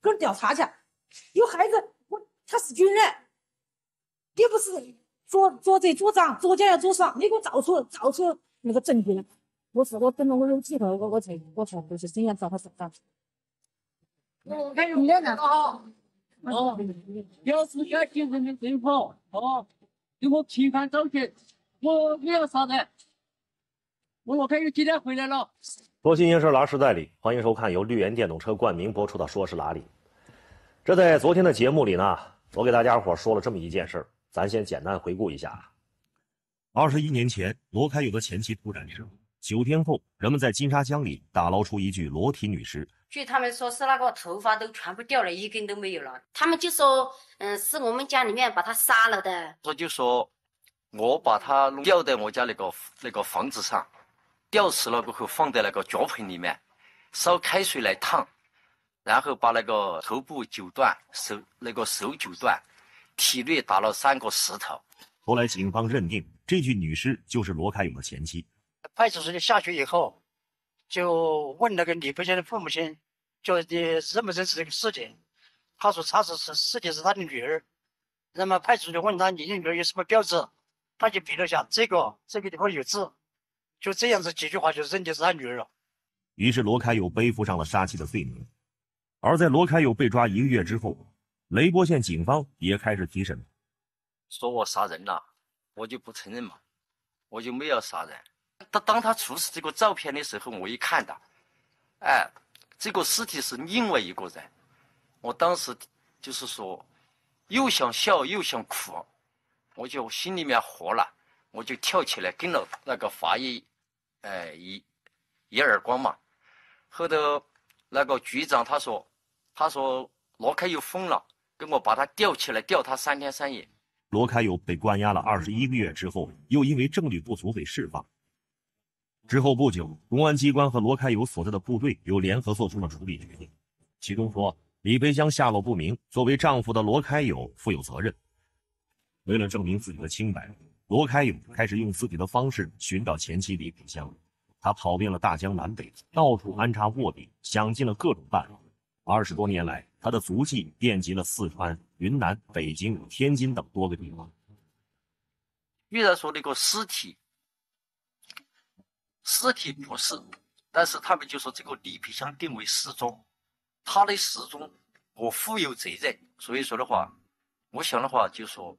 跟人调查去。有孩子，我他是军人，也不是做做这做账，作奸要做商，你给我找出找出那个证据来。我是我等了我有机会，我我才我才就是怎样找他身上。哦，还有两个好。哦，要是要精神的政府哦，给我批判找去，我也要杀人。我罗开友今天回来了。多新鲜事儿，时代理，欢迎收看由绿源电动车冠名播出的《说是哪里》。这在昨天的节目里呢，我给大家伙说了这么一件事儿，咱先简单回顾一下。二十一年前，罗开友的前妻突然逝。九天后，人们在金沙江里打捞出一具裸体女尸。据他们说，是那个头发都全部掉了，一根都没有了。他们就说，嗯，是我们家里面把他杀了的。我就说，我把他吊在我家那个那个房子上，吊死了过后放在那个脚盆里面，烧开水来烫，然后把那个头部九段，手那个手九段，体内打了三个石头。后来警方认定，这具女尸就是罗开勇的前妻。派出所就下去以后，就问那个李培先的父母亲，就你认不认识这个尸体？他说他是是尸体是他的女儿。那么派出所就问他你的女儿有什么标志？他就比了一下这个这个地方有痣，就这样子几句话就认定是他女儿了。于是罗开友背负上了杀妻的罪名。而在罗开友被抓一个月之后，雷波县警方也开始提审，说我杀人了，我就不承认嘛，我就没有杀人。当当他出示这个照片的时候，我一看到，哎，这个尸体是另外一个人，我当时就是说，又想笑又想哭，我就心里面活了，我就跳起来跟了那个法医，哎一一耳光嘛。后头那个局长他说，他说罗开又疯了，跟我把他吊起来吊他三天三夜。罗开友被关押了二十一个月之后，又因为证据不足被释放。之后不久，公安机关和罗开友所在的部队又联合做出了处理决定，其中说李培香下落不明，作为丈夫的罗开友负有责任。为了证明自己的清白，罗开勇开始用自己的方式寻找前妻李萍香。他跑遍了大江南北，到处安插卧底，想尽了各种办法。二十多年来，他的足迹遍及了四川、云南、北京、天津等多个地方。虽然说那个尸体。尸体不是，但是他们就说这个李培香定为失踪，他的失踪我负有责任，所以说的话，我想的话就说，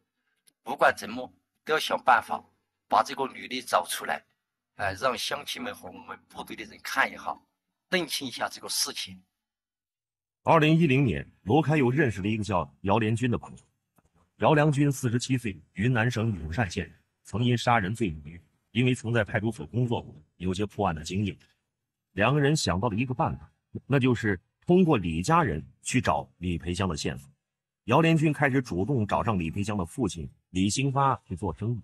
不管怎么都要想办法把这个女的找出来，哎，让乡亲们和我们部队的人看一下，认清一下这个事情。二零一零年，罗开又认识了一个叫姚连军的朋友，姚良军四十七岁，云南省永善县人，曾因杀人罪入狱。因为曾在派出所工作过，有些破案的经验，两个人想到了一个办法，那就是通过李家人去找李培香的线索。姚连军开始主动找上李培香的父亲李兴发去做生意，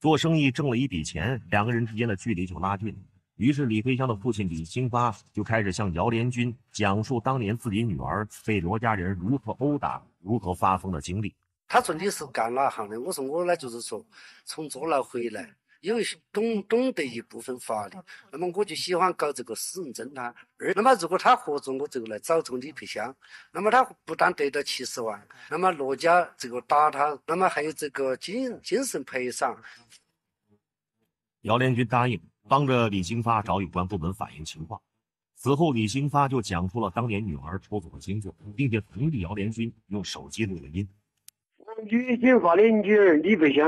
做生意挣了一笔钱，两个人之间的距离就拉近了。于是李飞香的父亲李兴发就开始向姚连军讲述当年自己女儿被罗家人如何殴打、如何发疯的经历。他说你是干哪行的？我说我呢，就是说从坐牢回来。有一些懂懂得一部分法律，那么我就喜欢搞这个私人侦探。二，那么如果他合作，我就来找这个李培香，那么他不但得到七十万，那么罗家这个打他，那么还有这个精精神赔偿。姚连军答应帮着李兴发找有关部门反映情况。此后，李兴发就讲出了当年女儿出走的经过，并且同意姚连军用手机录了音。李兴发的女儿李培香。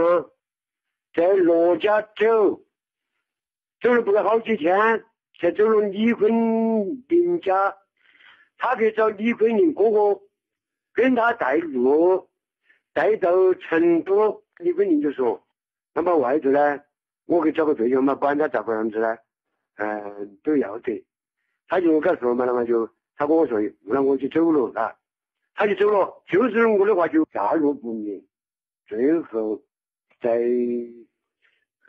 在罗家走，走了不到好几天，才走了李坤林家。他去找李坤林哥哥，跟他带路，带到成都。李坤林就说：“那么外头呢，我去找个对象嘛，管他咋个样子呢，嗯，都要得。”他就跟他说嘛，那么就他跟我说：“那我就走了。”啊，他就走了，就是我的话就下落不明，最后。在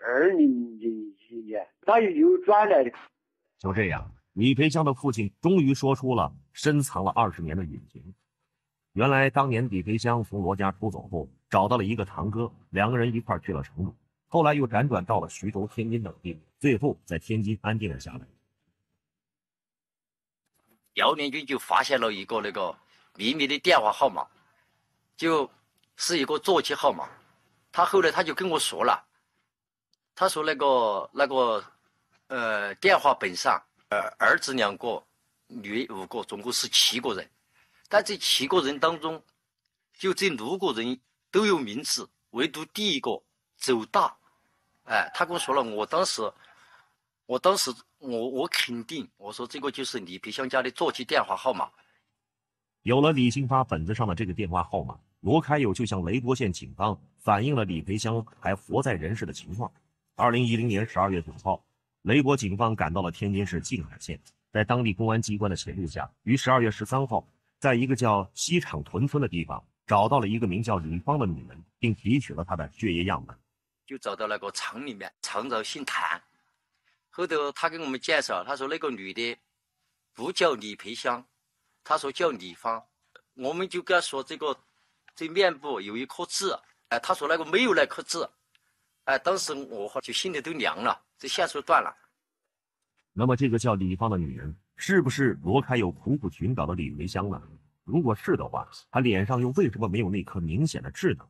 二零零一年，他又又转来的。就这样，李培香的父亲终于说出了深藏了二十年的隐情。原来，当年李培香从罗家出走后，找到了一个堂哥，两个人一块去了成都，后来又辗转到了徐州、天津等地，最后在天津安定了下来。姚连军就发现了一个那个秘密的电话号码，就是一个座机号码。他后来他就跟我说了，他说那个那个呃电话本上，呃儿子两个，女五个，总共是七个人，但这七个人当中，就这六个人都有名字，唯独第一个周大，哎，他跟我说了，我当时，我当时我我肯定，我说这个就是李培香家的座机电话号码。有了李兴发本子上的这个电话号码，罗开友就向雷波县警方反映了李培香还活在人世的情况。二零一零年十二月九号，雷波警方赶到了天津市静海县，在当地公安机关的协助下，于十二月十三号，在一个叫西厂屯村的地方，找到了一个名叫李芳的女人，并提取了她的血液样本。就找到那个厂里面，厂长姓谭，后头他给我们介绍，他说那个女的不叫李培香，他说叫李芳，我们就跟他说这个这面部有一颗痣，哎，他说那个没有那颗痣，哎，当时我就心里都凉了，这线索断了。那么这个叫李芳的女人，是不是罗开友苦苦寻找的李培香呢？如果是的话，她脸上又为什么没有那颗明显的痣呢？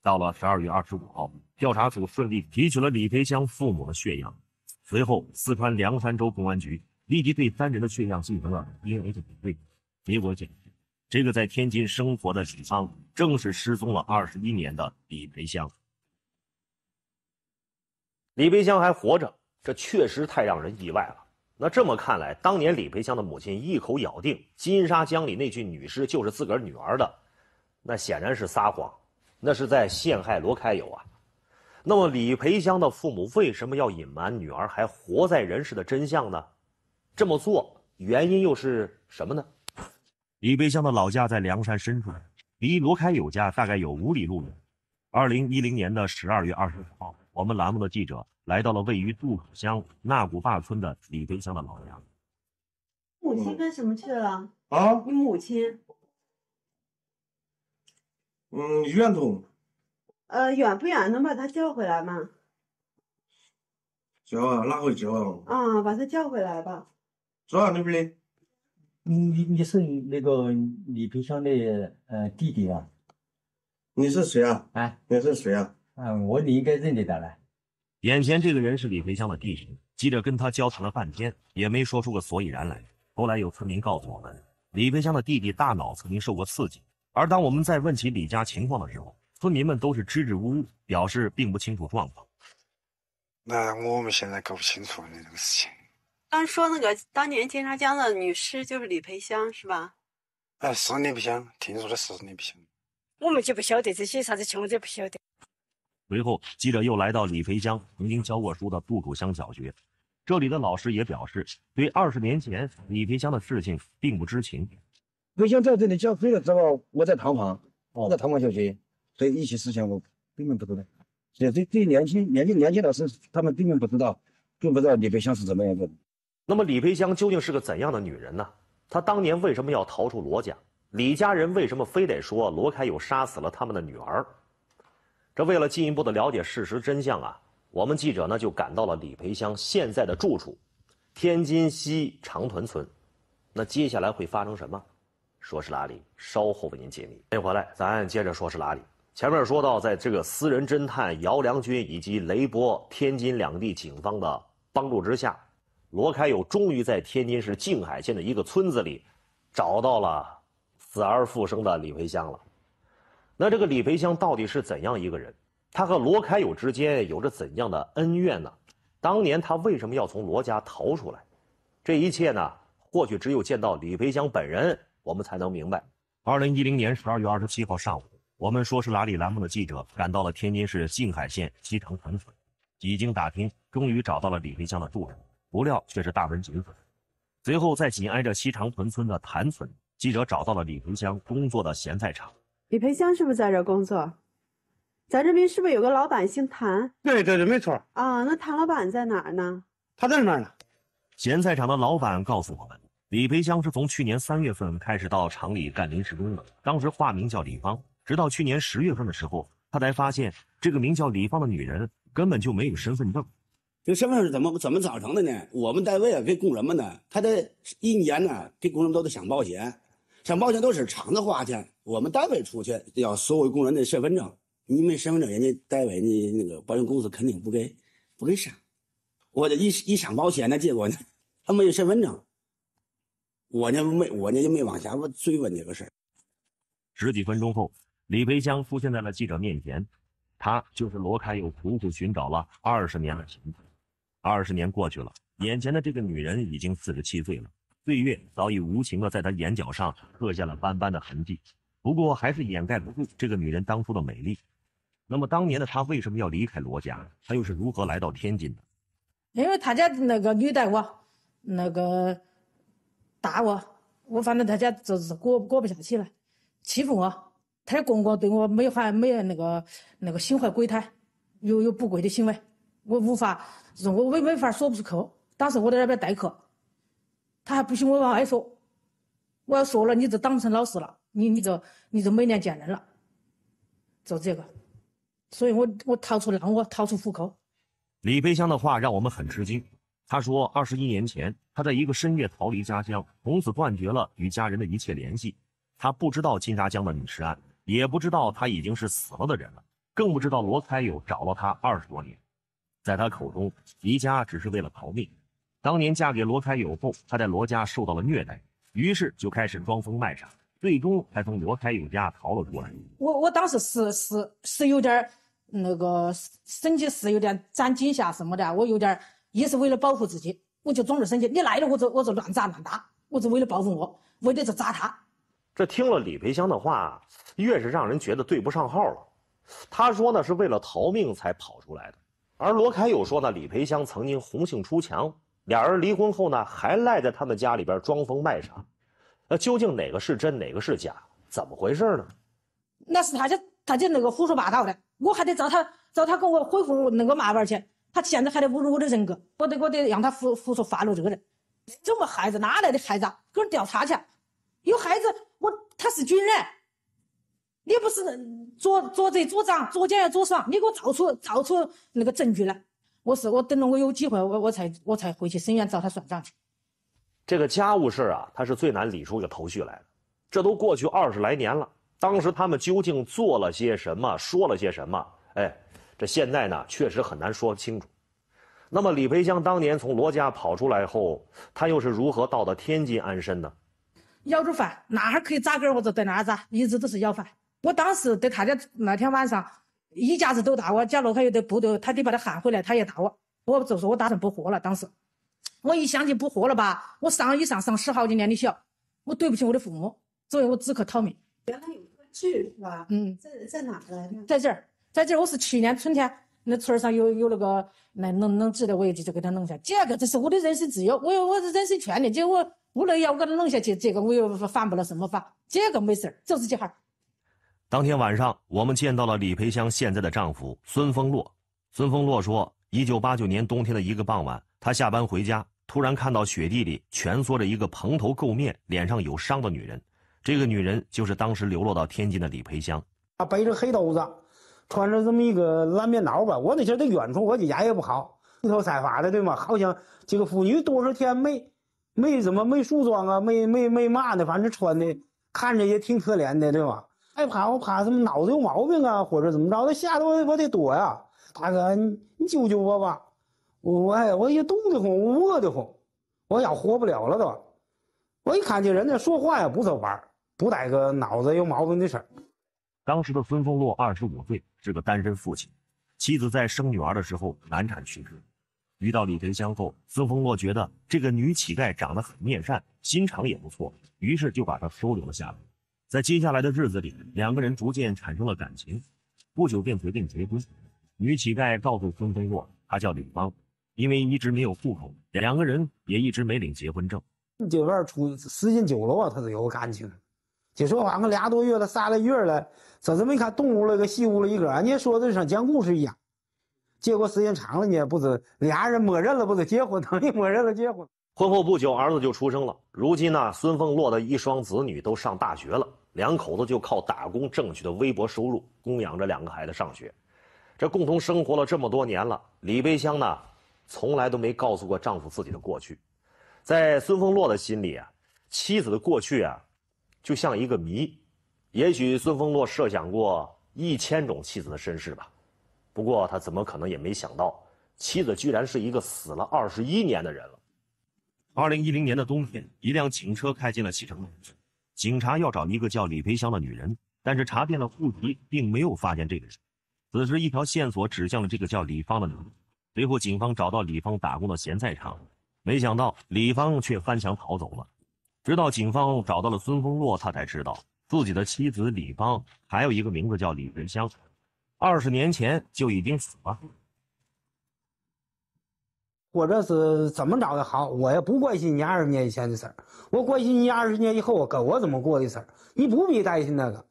到了十二月二十五号，调查组顺利提取了李培香父母的血样。随后，四川凉山州公安局立即对三人的血样进行了 DNA 的比对，结果显示，这个在天津生活的李芳正是失踪了二十一年的李培香。李培香还活着，这确实太让人意外了。那这么看来，当年李培香的母亲一口咬定金沙江里那具女尸就是自个儿女儿的，那显然是撒谎。那是在陷害罗开友啊！那么李培香的父母为什么要隐瞒女儿还活在人世的真相呢？这么做原因又是什么呢？李培香的老家在凉山深处，离罗开友家大概有五里路远。二零一零年的十二月二十五号，我们栏目的记者来到了位于杜口乡纳古坝村的李培香的老家。母亲干什么去了？啊？你母亲？嗯，远通。呃，远不远？能把他叫回来吗？叫啊，拉回叫啊？啊，把他叫回来吧。坐啊，那边的。你你是那个李培香的呃弟弟啊？你是谁啊？啊？你是谁啊？啊，我你应该认得他了。眼前这个人是李培香的弟弟，记者跟他交谈了半天，也没说出个所以然来。后来有村民告诉我们，李培香的弟弟大脑曾经受过刺激。而当我们在问起李家情况的时候，村民们都是支支吾吾，表示并不清楚状况。那我们现在搞不清楚这个事情。刚说那个当年金沙江的女尸就是李培香是吧？哎，是李培香，听说的是李培香。我们就不晓得这些啥子情况，这不晓得。随后，记者又来到李培江曾经教过书的杜楚乡小学，这里的老师也表示，对二十年前李培江的事情并不知情。培江在这里教书的时候，我在堂房，我在堂房小学，所以一些事情我根本不知道。所以对对年轻年轻年轻老师，他们根本不知道，并不知道李培香是怎么样的。那么李培香究竟是个怎样的女人呢？她当年为什么要逃出罗家？李家人为什么非得说罗开友杀死了他们的女儿？这为了进一步的了解事实真相啊，我们记者呢就赶到了李培香现在的住处，天津西长屯村。那接下来会发生什么？说是哪里？稍后为您解密。欢迎回来，咱接着说是哪里。前面说到，在这个私人侦探姚良军以及雷波、天津两地警方的帮助之下，罗开友终于在天津市静海县的一个村子里，找到了死而复生的李培香了。那这个李培香到底是怎样一个人？他和罗开友之间有着怎样的恩怨呢？当年他为什么要从罗家逃出来？这一切呢，或许只有见到李培香本人。我们才能明白。二零一零年十二月二十七号上午，我们说是哪里栏目的记者赶到了天津市静海县西城屯村，几经打听，终于找到了李培香的住处，不料却是大门紧锁。随后，在紧挨着西长屯村的谭村，记者找到了李培香工作的咸菜厂。李培香是不是在这工作？咱这边是不是有个老板姓谭？对对对，没错。啊，那谭老板在哪儿呢？他在那儿呢。咸菜厂的老板告诉我们。李培香是从去年三月份开始到厂里干临时工的，当时化名叫李芳。直到去年十月份的时候，他才发现这个名叫李芳的女人根本就没有身份证。这身份证是怎么怎么造成的呢？我们单位啊给工人们呢，他这一年呢给工人都得想保险，想保险都是厂子花钱，我们单位出去要所有工人的身份证，你没身份证，人家单位你那个保险公司肯定不给不给上。我这一一上保险呢，结果呢，他没有身份证，我呢没我呢就没往下问追问这个事儿。十几分钟后，李培香出现在了记者面前，他就是罗开友苦苦寻找了二十年的情妇。二十年过去了，眼前的这个女人已经四十七岁了。岁月早已无情地在她眼角上刻下了斑斑的痕迹，不过还是掩盖不住这个女人当初的美丽。那么当年的她为什么要离开罗家？她又是如何来到天津的？因为他家那个虐待我，那个打我，我反正他家就是过过不下去了，欺负我。他的公公对我没还没有那个那个心怀鬼胎，有有不轨的行为，我无法，我我没法说不出口。当时我在那边代课。他还不许，我往外说，我要说了，你就当不成老师了，你你就你就没脸见人了，就这个，所以我我逃出让我逃出虎口。李培香的话让我们很吃惊。他说，二十一年前，他在一个深夜逃离家乡，从此断绝了与家人的一切联系。他不知道金沙江的女尸案，也不知道他已经是死了的人了，更不知道罗开友找了他二十多年。在他口中，离家只是为了逃命。当年嫁给罗开友后，她在罗家受到了虐待，于是就开始装疯卖傻，最终才从罗开友家逃了出来。我我当时是是是有点那个神经是有点长惊吓什么的，我有点也是为了保护自己，我就装着生气，你来了我就我就乱砸乱打，我就为了报复我，为的是砸他。这听了李培香的话，越是让人觉得对不上号了。他说呢是为了逃命才跑出来的，而罗开友说呢李培香曾经红杏出墙。俩人离婚后呢，还赖在他们家里边装疯卖傻，那究竟哪个是真，哪个是假？怎么回事呢？那是他家，他家那个胡说八道的，我还得找他，找他给我恢复那个麻烦去。他现在还得侮辱我的人格，我得我得让他付付出法律责任。怎么孩子哪来的孩子？给人调查去，有孩子我他是军人，你不是做做贼做赃做奸要做爽，你给我造出造出那个证据来。我是我等了我有机会，我我才我才回去沈阳找他算账去。这个家务事啊，他是最难理出一个头绪来的。这都过去二十来年了，当时他们究竟做了些什么，说了些什么？哎，这现在呢，确实很难说清楚。那么李培香当年从罗家跑出来后，他又是如何到的天津安身呢？要着饭，哪儿可以扎根我就在哪儿扎，一直都是要饭。我当时在他家那天晚上。一家子都打我，假如他有的部队，他得把他喊回来，他也打我。我就说我打算不活了。当时我一想起不活了吧，我上一上上十好几年的小，我对不起我的父母，所以我只可逃命。原来有个剧是吧？嗯，在在哪来着？在这儿，在这儿。我是去年春天，那村上有有那个那能能治的，我也就给他弄下。这个这是我的人身自由，我有我的人身权利。结果无论要我给他弄下去，这个我又犯不了什么法，这个没事儿就是这哈。当天晚上，我们见到了李培香现在的丈夫孙丰洛。孙丰洛说，一九八九年冬天的一个傍晚，他下班回家，突然看到雪地里蜷缩着一个蓬头垢面、脸上有伤的女人。这个女人就是当时流落到天津的李培香。她背着黑兜子，穿着这么一个蓝棉袄吧。我那前在远处，我这眼也不好，披头散发的，对吗？好像这个妇女多少天没没怎么没梳妆啊，没没没嘛的，反正穿的看着也挺可怜的，对吧？害怕我怕什么脑子有毛病啊，或者怎么着的，吓得我我得躲呀！大哥，你你救救我吧！我哎，我也冻得慌，我饿得慌，我要活不了了都。我一看见人家，说话呀不是玩不带个脑子有毛病的事儿。当时的孙凤洛二十五岁，是个单身父亲，妻子在生女儿的时候难产去世。遇到李培香后，孙凤洛觉得这个女乞丐长得很面善，心肠也不错，于是就把她收留了下来。在接下来的日子里，两个人逐渐产生了感情，不久便决定结婚。女乞丐告诉孙飞洛，她叫李芳，因为一直没有户口，两个人也一直没领结婚证。这玩意儿出时间久了啊，他就有感情。就说话个俩多月了，仨来月了，这怎么一看东屋了个西屋了一个？你说的像讲故事一样。结果时间长了呢，不是俩人默认了，不是结婚，等于默认了结婚。婚后不久，儿子就出生了。如今呢，孙凤洛的一双子女都上大学了。两口子就靠打工挣取的微薄收入供养着两个孩子上学，这共同生活了这么多年了。李培香呢，从来都没告诉过丈夫自己的过去，在孙凤洛的心里啊，妻子的过去啊，就像一个谜。也许孙丰洛设想过一千种妻子的身世吧，不过他怎么可能也没想到，妻子居然是一个死了二十一年的人了。二零一零年的冬天，一辆警车开进了西城路，警察要找一个叫李培香的女人，但是查遍了户籍，并没有发现这个人。此时，一条线索指向了这个叫李芳的女人。随后，警方找到李芳打工的咸菜厂，没想到李芳却翻墙逃走了。直到警方找到了孙风洛，他才知道自己的妻子李芳还有一个名字叫李仁香，二十年前就已经死了。或者是怎么找的好，我也不关心你二十年以前的事儿，我关心你二十年以后跟我怎么过的事儿。你不必担心那个，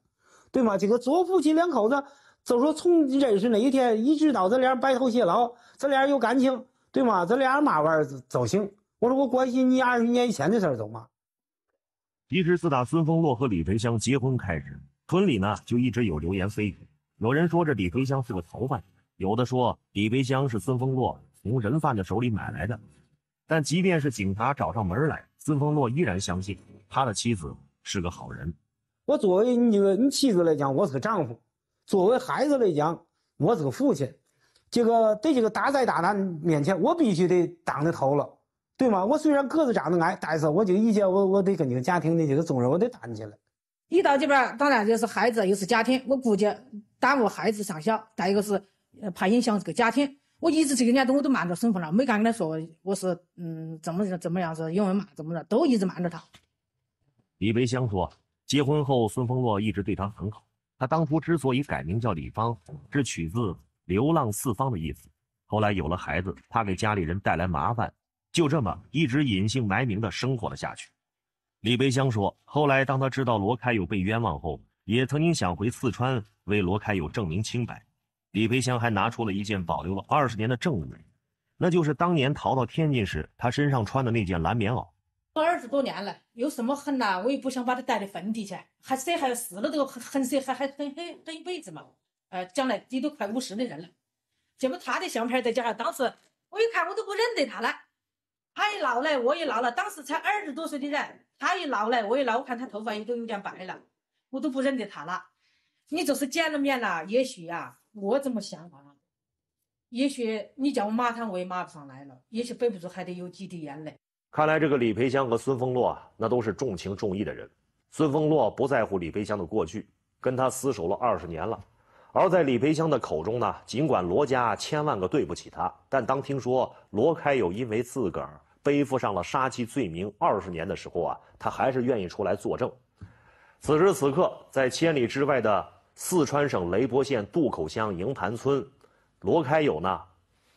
对吗？这个做夫妻两口子，就说从认识那一天一直到咱俩白头偕老，咱俩有感情，对吗？咱俩嘛玩意儿都行。我说我关心你二十年以前的事儿，走吗。其实自打孙峰洛和李培香结婚开始，村里呢就一直有流言蜚语，有人说这李培香是个逃犯，有的说李培香是孙峰洛。从人贩子手里买来的，但即便是警察找上门来，孙峰洛依然相信他的妻子是个好人。我作为你这个你妻子来讲，我是个丈夫；作为孩子来讲，我是个父亲。这个在这个大灾大难面前，我必须得当着头了，对吗？我虽然个子长得矮，但是我这个一切我我得跟这个家庭的这个重任我得担起来。一到这边，当然就是孩子又是家庭，我估计耽误孩子上学，再一个是怕影响这个家庭。我一直这个年都我都瞒着孙峰了，没敢跟他说我是嗯怎么怎么样是因为嘛怎么着，都一直瞒着他。李维香说，结婚后孙峰洛一直对她很好。他当初之所以改名叫李芳，是取自“流浪四方”的意思。后来有了孩子，怕给家里人带来麻烦，就这么一直隐姓埋名的生活了下去。李培香说，后来当他知道罗开友被冤枉后，也曾经想回四川为罗开友证明清白。李培香还拿出了一件保留了二十年的证物，那就是当年逃到天津时他身上穿的那件蓝棉袄。都二十多年了，有什么恨呐？我也不想把他带到坟地去，还谁还死了都恨谁还还恨恨恨一辈子嘛？呃，将来你都快五十的人了，结果他的相片在家当时我一看我都不认得他了，他一老了我也老了，当时才二十多岁的人，他一老了我也老，我看他头发也都有点白了，我都不认得他了。你就是见了面了，也许呀。我怎么想啊？也许你叫我骂他，我也骂不上来了。也许背不住，还得有几滴眼泪。看来这个李培香和孙丰洛啊，那都是重情重义的人。孙丰洛不在乎李培香的过去，跟他厮守了二十年了。而在李培香的口中呢，尽管罗家千万个对不起他，但当听说罗开友因为自个儿背负上了杀妻罪名二十年的时候啊，他还是愿意出来作证。此时此刻，在千里之外的。四川省雷波县渡口乡营盘村，罗开友呢，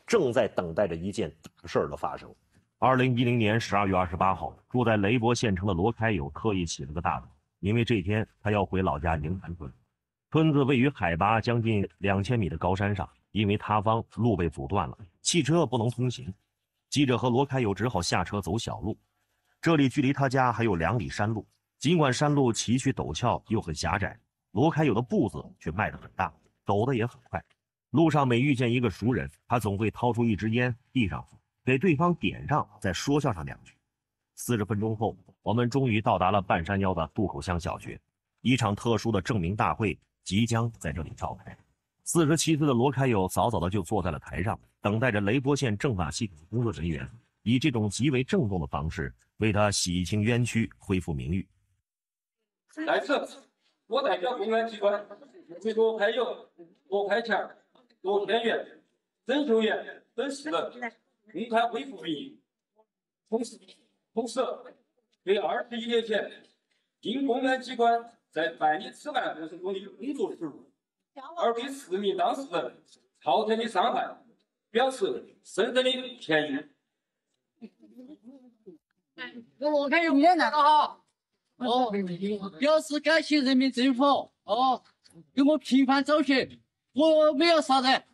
正在等待着一件大事儿的发生。二零一零年十二月二十八号，住在雷波县城的罗开友特意起了个大早，因为这天他要回老家营盘村。村子位于海拔将近两千米的高山上，因为塌方，路被阻断了，汽车不能通行。记者和罗开友只好下车走小路。这里距离他家还有两里山路，尽管山路崎岖陡峭，又很狭窄。罗开友的步子却迈得很大，走得也很快。路上每遇见一个熟人，他总会掏出一支烟递上，给对方点上，再说笑上两句。四十分钟后，我们终于到达了半山腰的渡口乡小学，一场特殊的证明大会即将在这里召开。四十七岁的罗开友早早的就坐在了台上，等待着雷波县政法系统工作人员以这种极为郑重的方式为他洗清冤屈，恢复名誉。来此。我代表公安机关对罗开友、罗开强、罗天元、曾秀元等四人公开恢复名誉，同时，同时对二十一年前因公安机关在办理此案过程中的工作失误，而对四名当事人造成的伤害表示深深的歉意。我罗开友，你来好。哦，表示感谢人民政府哦，给我平反早雪，我没有杀人。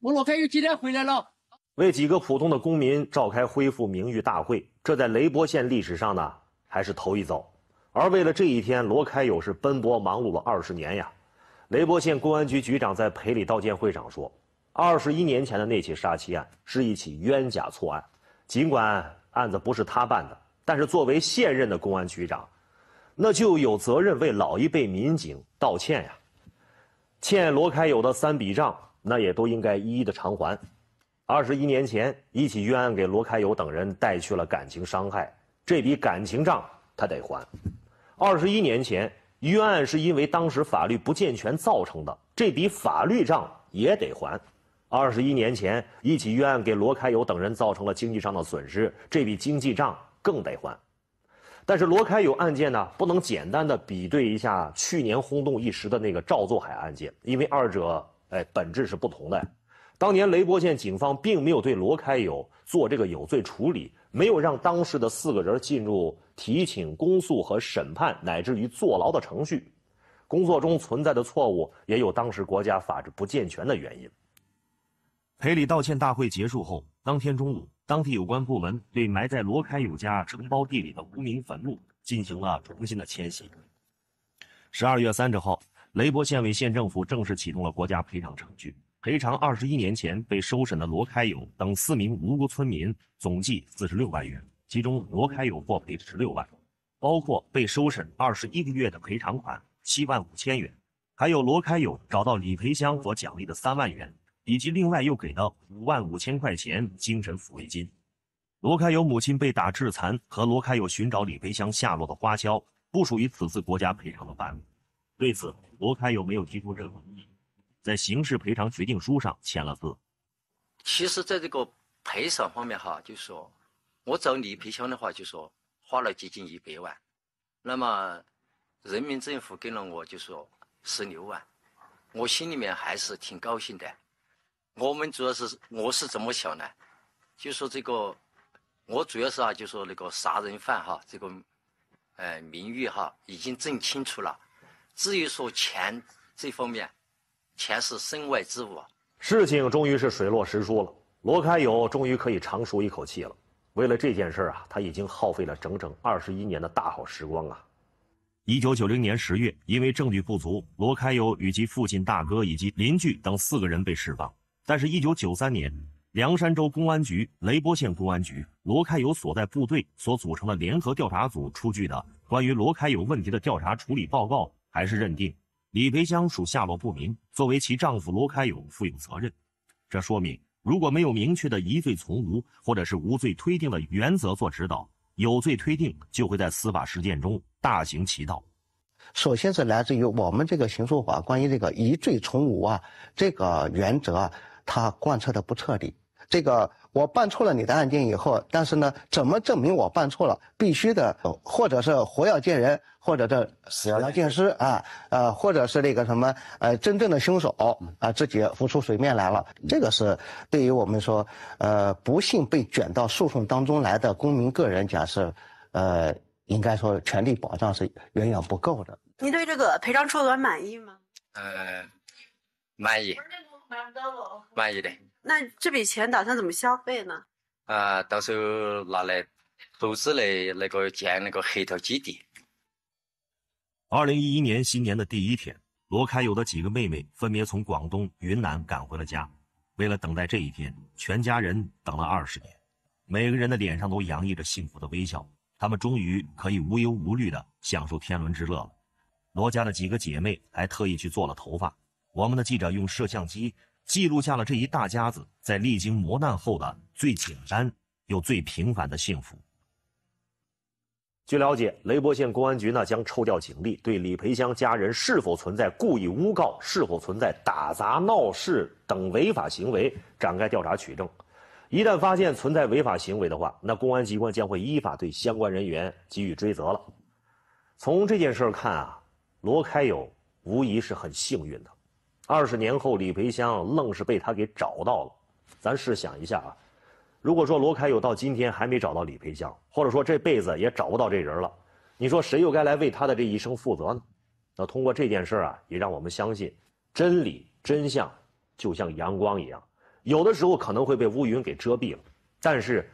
我罗开有今天回来了。为几个普通的公民召开恢复名誉大会，这在雷波县历史上呢还是头一遭。而为了这一天，罗开友是奔波忙碌了二十年呀。雷波县公安局局长在赔礼道歉会上说，二十一年前的那起杀妻案是一起冤假错案，尽管案子不是他办的。但是作为现任的公安局长，那就有责任为老一辈民警道歉呀。欠罗开友的三笔账，那也都应该一一的偿还。二十一年前，一起冤案给罗开友等人带去了感情伤害，这笔感情账他得还。二十一年前，冤案是因为当时法律不健全造成的，这笔法律账也得还。二十一年前，一起冤案给罗开友等人造成了经济上的损失，这笔经济账更得还。但是罗开友案件呢，不能简单的比对一下去年轰动一时的那个赵作海案件，因为二者哎本质是不同的。当年雷波县警方并没有对罗开友做这个有罪处理，没有让当时的四个人进入提请、公诉和审判，乃至于坐牢的程序。工作中存在的错误，也有当时国家法制不健全的原因。赔礼道歉大会结束后，当天中午，当地有关部门对埋在罗开友家承包地里的无名坟墓进行了重新的迁徙。十二月三十号，雷波县委县政府正式启动了国家赔偿程序，赔偿二十一年前被收审的罗开友等四名无辜村民总计四十六万元，其中罗开友获赔十六万，包括被收审二十一个月的赔偿款七万五千元，还有罗开友找到李培香所奖励的三万元。以及另外又给的五万五千块钱精神抚慰金。罗开友母亲被打致残和罗开友寻找李培香下落的花销不属于此次国家赔偿的范围。对此，罗开友没有提出任何异议，在刑事赔偿决定书上签了字。其实，在这个赔偿方面哈，就说我找李培香的话，就说花了接近一百万，那么人民政府给了我就说十六万，我心里面还是挺高兴的。我们主要是我是怎么想呢？就说这个，我主要是啊，就说那个杀人犯哈，这个，呃，名誉哈已经证清楚了。至于说钱这方面，钱是身外之物。事情终于是水落石出了，罗开友终于可以长舒一口气了。为了这件事啊，他已经耗费了整整二十一年的大好时光啊。一九九零年十月，因为证据不足，罗开友与其父亲、大哥以及邻居等四个人被释放。但是，一九九三年，凉山州公安局、雷波县公安局、罗开友所在部队所组成的联合调查组出具的关于罗开友问题的调查处理报告，还是认定李培香属下落不明，作为其丈夫罗开勇负有责任。这说明，如果没有明确的疑罪从无或者是无罪推定的原则做指导，有罪推定就会在司法实践中大行其道。首先是来自于我们这个刑诉法关于这个疑罪从无啊这个原则。它贯彻的不彻底，这个我办错了你的案件以后，但是呢，怎么证明我办错了？必须的，或者是活要见人，或者这死要见尸啊，呃，或者是那个什么，呃，真正的凶手啊自己浮出水面来了。这个是对于我们说，呃，不幸被卷到诉讼当中来的公民个人讲是，呃，应该说权利保障是远远不够的。您对这个赔偿数额满意吗？呃，满意。满意的。那这笔钱打算怎么消费呢？啊，到时候拿来投资来那个建那个核桃基地。二零一一年新年的第一天，罗开友的几个妹妹分别从广东、云南赶回了家。为了等待这一天，全家人等了二十年，每个人的脸上都洋溢着幸福的微笑。他们终于可以无忧无虑的享受天伦之乐了。罗家的几个姐妹还特意去做了头发。我们的记者用摄像机记录下了这一大家子在历经磨难后的最简单又最平凡的幸福。据了解，雷波县公安局呢将抽调警力，对李培香家人是否存在故意诬告、是否存在打砸闹事等违法行为展开调查取证。一旦发现存在违法行为的话，那公安机关将会依法对相关人员给予追责了。从这件事看啊，罗开友无疑是很幸运的。二十年后，李培香愣是被他给找到了。咱试想一下啊，如果说罗开友到今天还没找到李培香，或者说这辈子也找不到这人了，你说谁又该来为他的这一生负责呢？那通过这件事啊，也让我们相信，真理真相就像阳光一样，有的时候可能会被乌云给遮蔽了，但是